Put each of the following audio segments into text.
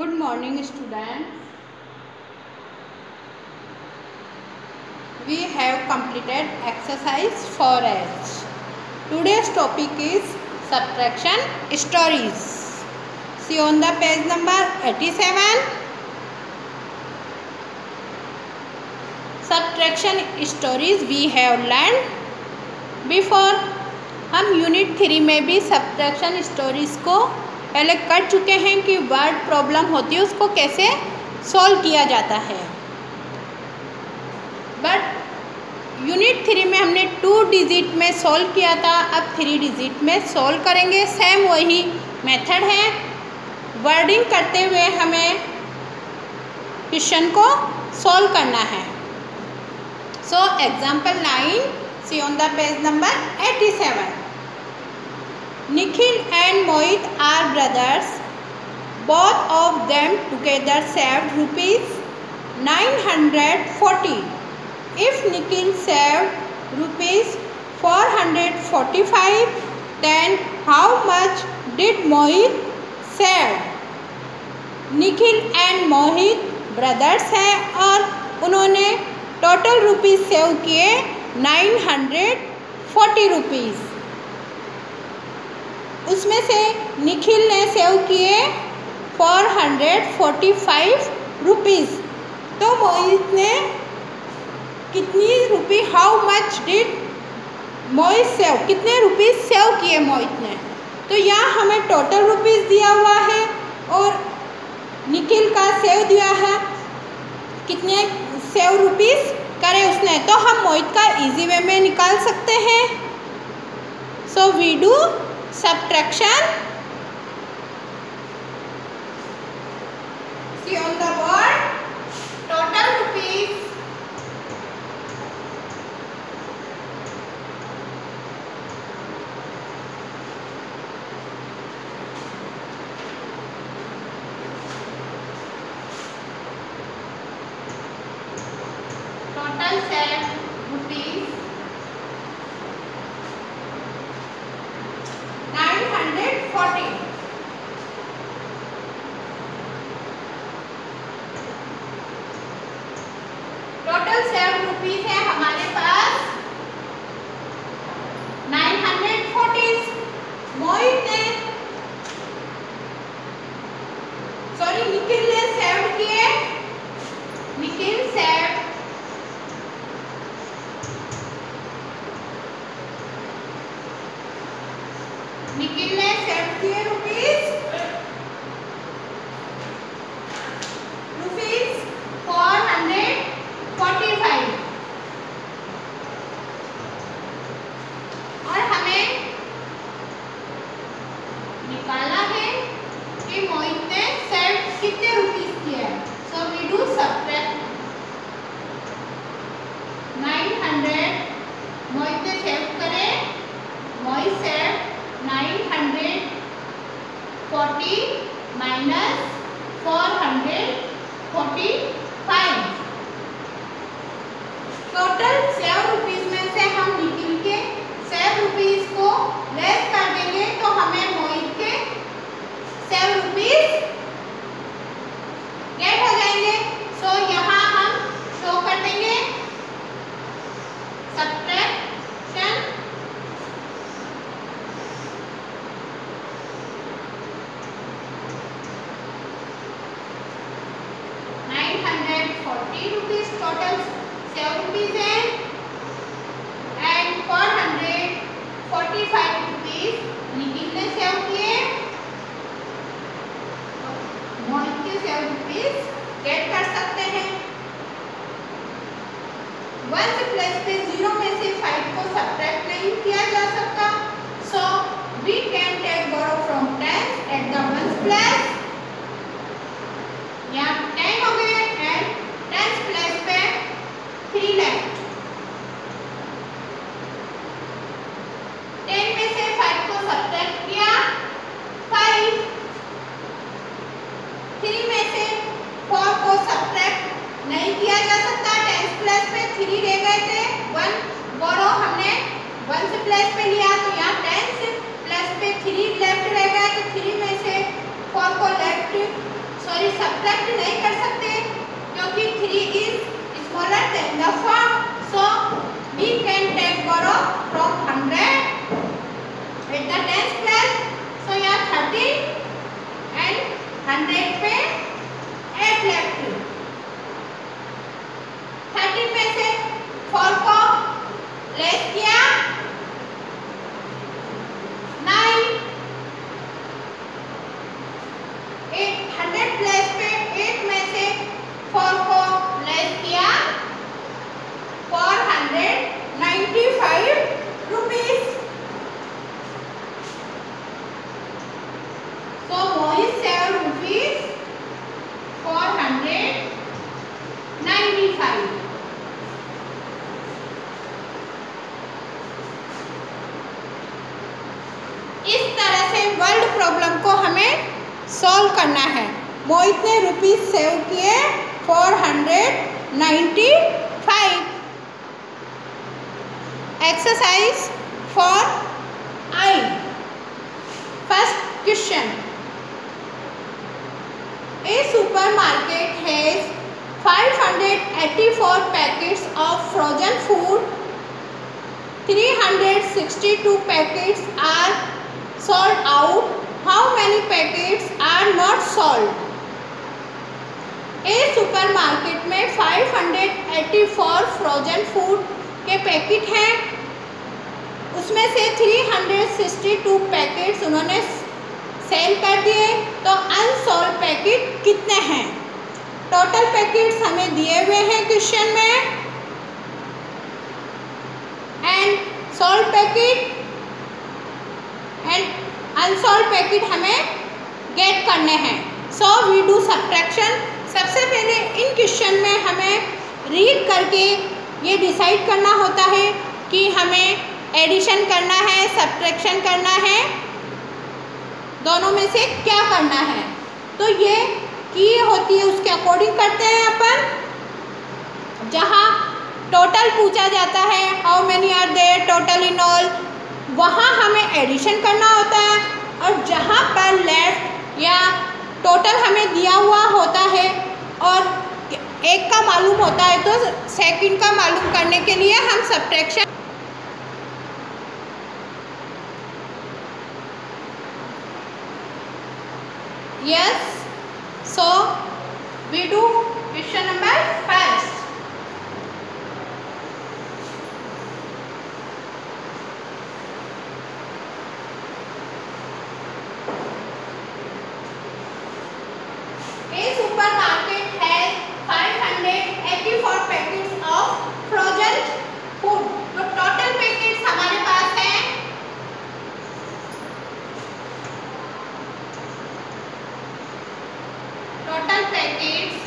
Good morning student we have completed exercise for H today's topic is subtraction stories see on the page number eighty seven subtraction stories we have learn before हम unit three में भी subtraction stories को पहले कर चुके हैं कि word problem होती है, उसको कैसे सॉल्व किया जाता है। बट यूनिट थ्री में हमने टू डिजिट में सॉल्व किया था, अब थ्री डिजिट में सॉल्व करेंगे। सेम वही मेथड है। वर्डिंग करते हुए हमें क्वेश्चन को सॉल्व करना है। So example nine see on the page number eighty seven Nikhil and Mohit are brothers. Both of them together saved rupees 940. If Nikhil saved rupees 445, then how much did Mohit save? Nikhil and Mohit brothers हैं और उन्होंने total rupees save किए nine hundred forty rupees उसमें से निखिल ने save किए four hundred forty five rupees तो मोहित ने कितनी rupee how much did Mohit save, कितने रुपीज़ सेव किए मोहित ने? तो यहाँ हमें टोटल रुपीज़ दिया हुआ है और निखिल का सेव दिया है। कितने सेव रुपीज़ करे उसने? तो हम मोहित का इजी वे में निकाल सकते हैं। So we do subtraction hundred पे एट लेफ़्ट थर्टीन में से फोर को लेस किया नाइन एट हंड्रेड प्लस पे एट में से फोर को लेस किया four hundred ninety five rupees So Mohit seven rupees four hundred ninety five. इस तरह से वर्ल्ड प्रॉब्लम को हमें सॉल्व करना है मोहित ने रुपीज़ सेव किए four hundred ninety five exercise for I first question A supermarket has 584 packets of frozen food. 362 packets are sold out. How many packets are not sold? A supermarket में 584 frozen food के packet हैं। उसमें से 362 packets उन्होंने sell कर दिए। तो unsold packet कितने हैं? टोटल पैकेट्स हमें दिए हुए हैं क्वेश्चन में। And sold packet and unsold packet हमें गेट करने हैं। सो वी डू सब्ट्रैक्शन सबसे पहले इन क्वेश्चन में हमें रीड करके ये डिसाइड करना होता है कि हमें एडिशन करना है सब्ट्रैक्शन करना है। दोनों में से क्या करना है? तो ये की होती है, उसके अकॉर्डिंग करते हैं अपन। जहाँ टोटल पूछा जाता है how many are there total in all वहाँ हमें एडिशन करना होता है और जहाँ पर लेफ़्ट या टोटल हमें दिया हुआ होता है और एक का मालूम होता है तो सेकंड का मालूम करने के लिए हम subtraction yes so we do question number five decades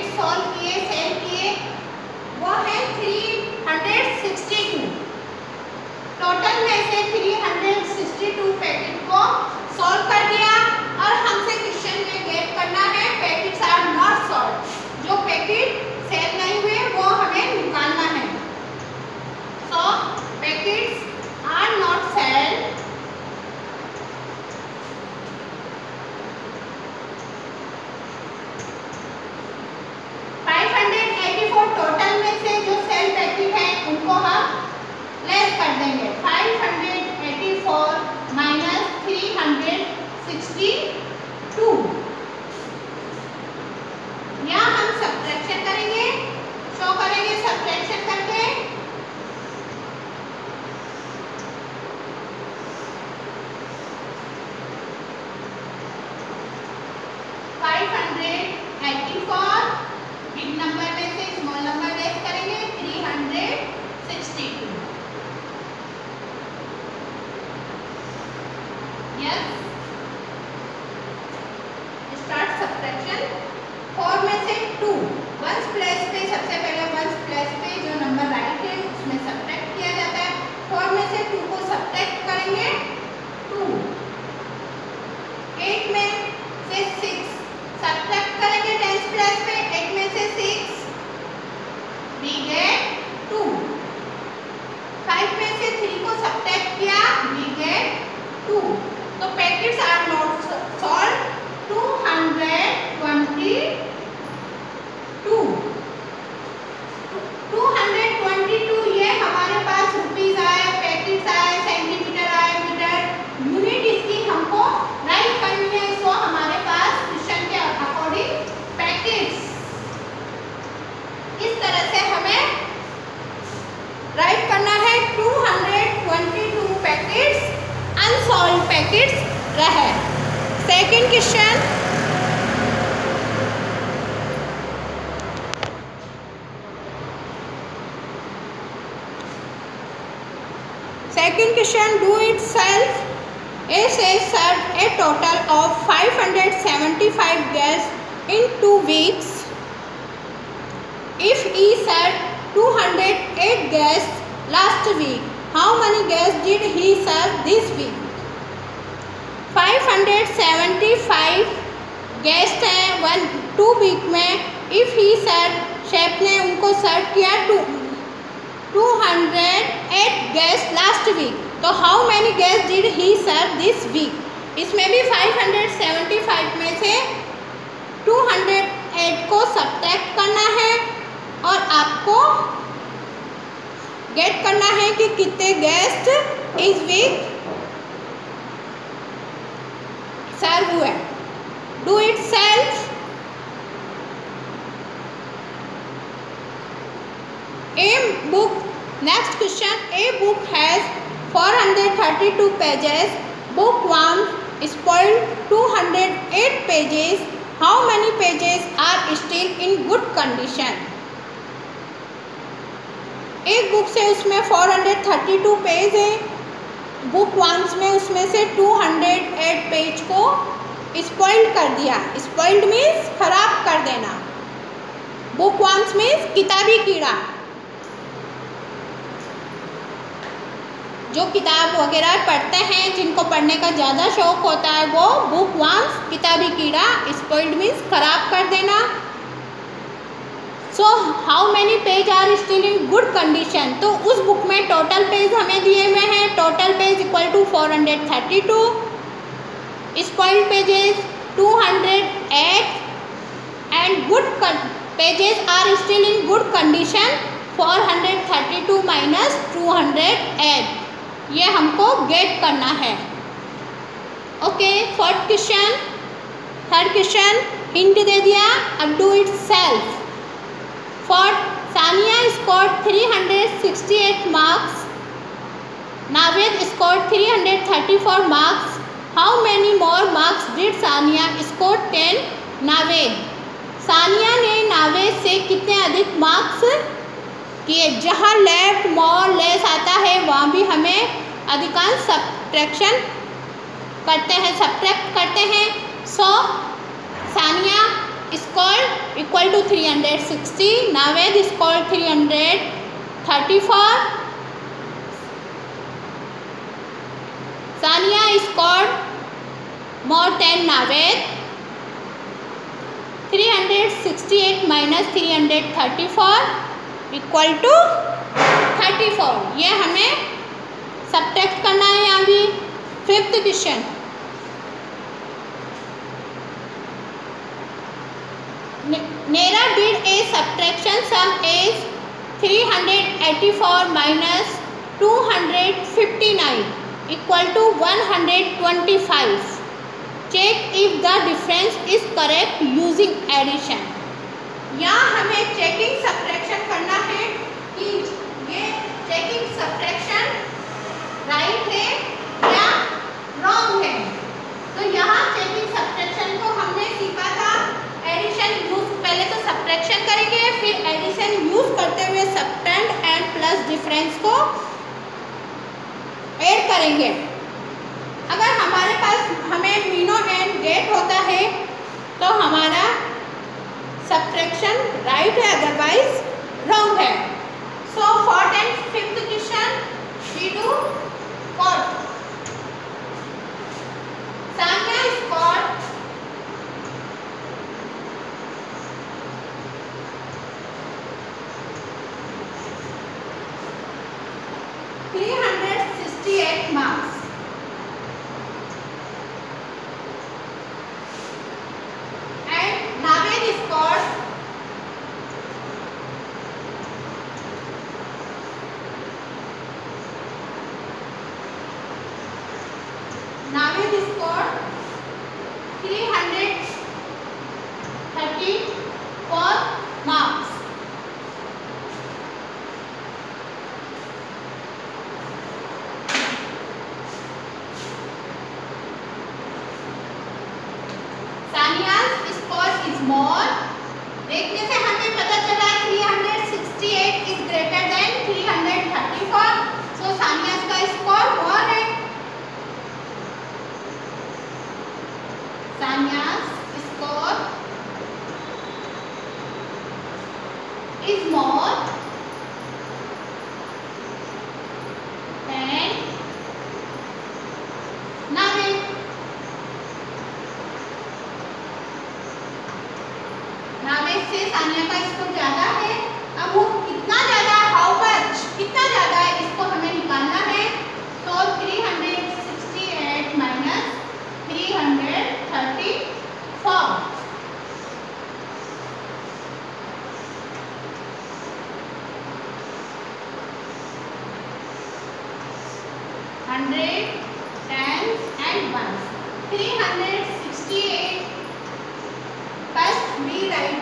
unit solve किए सेल किए वो है 362 टोटल में से 362 पैकेट को सॉल्व कर दिया और हमसे क्वेश्चन में गैप करना है। पैकेट्स आर नॉट सॉल्व जो पैकेट सेल नहीं हुए, वो हमें निकालना है। So packets are not sell second question do it self A served a total of 575 guests in two weeks. If he served 208 guests last week, how many guests did he serve this week? 575 guest हैं one two week में if he serve chef ने उनको serve किया two two hundred eight guest last week तो how many guest did he serve this week इसमें भी 575 में से 208 को सब्ट्रैक्ट करना है और आपको गेट करना है कि कितने गेस्ट इस वीक सर्व हुए do it self A book, next question, a book has 432 pages, bookworm spoiled 208 pages. How many pages are still in good condition? एक बुक से उसमें 432 पेज है बुक वंस में उसमें से 208 पेज को स्पॉइल्ड कर दिया स्पॉइल्ड मीन्स खराब कर देना बुक वंस मीन्स किताबी कीड़ा जो किताब वगैरह पढ़ते हैं, जिनको पढ़ने का ज़्यादा शौक होता है, वो बुक वांस किताबी कीड़ा स्पॉइल्ड मीन्स खराब कर देना। So how many page are still in good condition तो उस बुक में टोटल पेज हमें दिए हुए हैं। Total page equal to four hundred thirty two spoiled pages two hundred eight and good pages are still in good condition four hundred thirty two minus two hundred eight ये हमको get करना है। Okay fourth question third question hint दे दिया, अब do it self fourth Sania score 368 marks Naved score 334 marks how many more marks did Sania score 10 Naved? Sania ने नावेद से कितने अधिक मार्क्स किए? जहाँ लेफ़्ट मोर लेस आता है, वहाँ भी हमें अधिकांश सब्ट्रैक्शन करते हैं सब्ट्रैक्ट करते हैं। So Sania score equal to three hundred sixty Naved score three hundred thirty four Sania score more than Naved. Three hundred sixty eight minus three hundred thirty four equal to thirty four ये हमें subtract करना है यहाँ भी fifth question Neera did a subtraction sum is 384 माइनस 259 equal to 125 check if the difference is correct using addition यहाँ हमें checking subtraction करना है कि ये चेकिंग सब्ट्रैक्शन राइट है या रॉन्ग है? तो यहाँ चेकिंग सब्ट्रैक्शन को हमने सीखा था। एडिशन यूज़ पहले तो सब्ट्रैक्शन करेंगे, फिर एडिशन यूज़ करते हुए एंड प्लस डिफरेंस को करेंगे। Sanya's score is more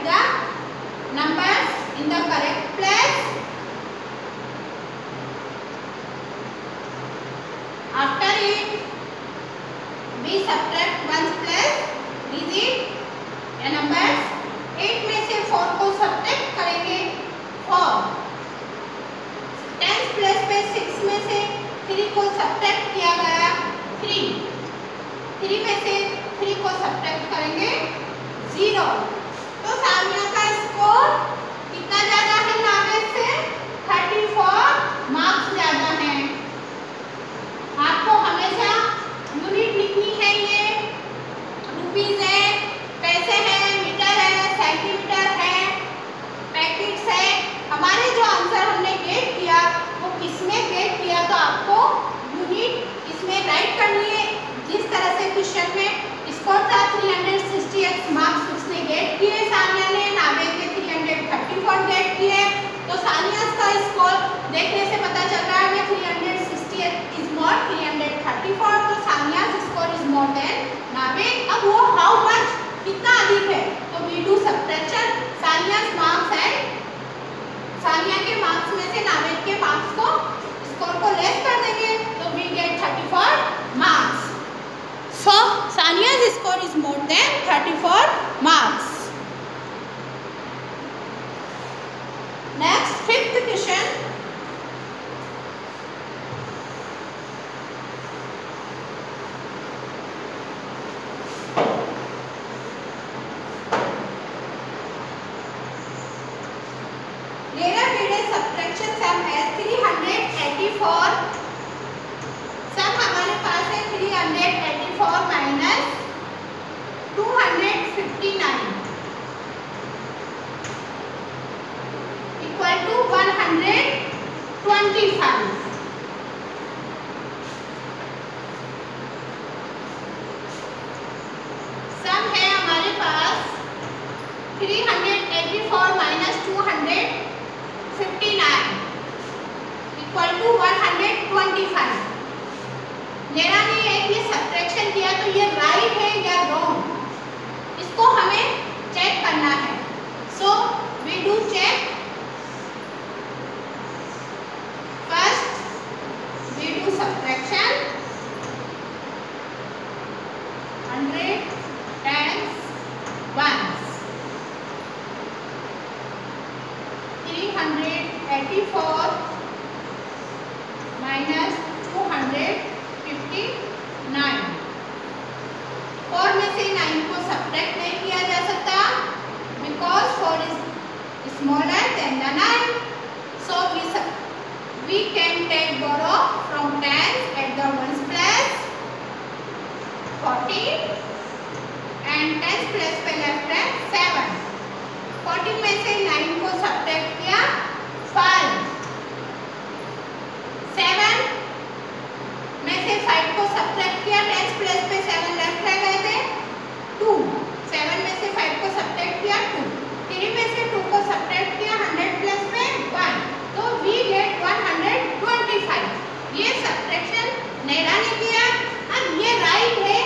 the numbers in the correct place. Rupees है पैसे हैं मीटर है सेंटीमीटर है पैकेट्स है हमारे जो आंसर हमने गेट किया वो किसमें गेट किया तो आपको यूनिट इसमें राइट करनी है जिस तरह से क्वेश्चन में स्कोर था 360 मार्क्स उसने गेट किए सानिया ने नावेद के 334 गेट किए तो सानिया का स्कोर देखने से पता चल रहा है हमें 360 इज़ मोर 334 तो Sania score is more than Naved अब वो हाउ मच कितना अधिक है तो we do subtraction Sania marks and Sania के मार्क्स में से नावेद के मार्क्स को स्कोर को लेस कर देंगे तो we get 34 marks so Sania's score is more than 34 marks next fifth question Later did a subtraction sum as 384 sum हमारे पास है 384 माइनस 259 इक्वल टू 125 सम है हमारे पास 384 minus 259 इक्वल टू 125 लेना नहीं है कि सब्ट्रैक्शन किया तो ये राइट है या रॉन्ग इसको हमें चेक करना है। So we do check first we do subtraction hundred tens ones three hundred eighty four minus two hundred fifty nine four में से नाइन को सब्ट्रैक्ट नहीं किया जा सकता because four is smaller than the nine so we we can take borrow from tens at the ones place 14 and tens place पे left है 7 14 में से 9 को सब्ट्रैक्ट किया 5 7 में से 5 को सब्ट्रैक्ट किया टेंस प्लेस पे 7 लेफ़्ट रह गए थे 2 7 में से 5 को सब्ट्रैक्ट किया 2 3 में से 2 को सब्ट्रैक्ट किया 100 प्लस में 1 तो वी गेट 125 ये सब्ट्रैक्शन नैरा ने किया। अब ये राइट है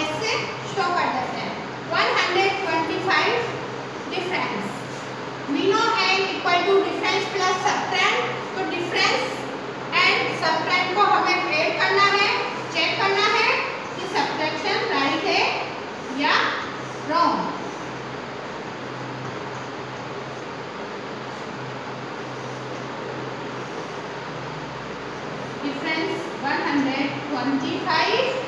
साइड से शो कर देते हैं 125 difference minuend and equal to difference plus तो डिफरेंस एंड को हमें ऐड करना है चेक करना है कि सब्ट्रैक्शन राइट है या रॉन्ग difference 125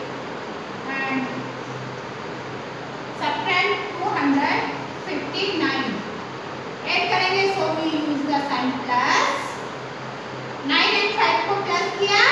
Yeah.